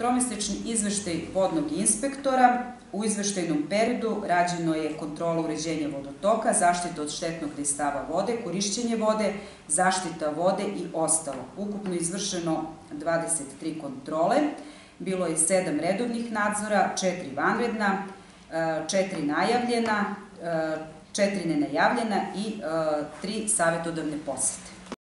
Tromesečni izveštaj vodnog inspektora u izveštajnom periodu rađeno je kontrola uređenja vodotoka, zaštita od štetnog destava vode, korišćenje vode, zaštita vode i ostalo. Ukupno izvršeno 23 kontrole, bilo je 7 redovnih nadzora, 4 vanredna, e, 4 najavljena, e, 4 nenajavljena i e, 3 savjetodavne posete.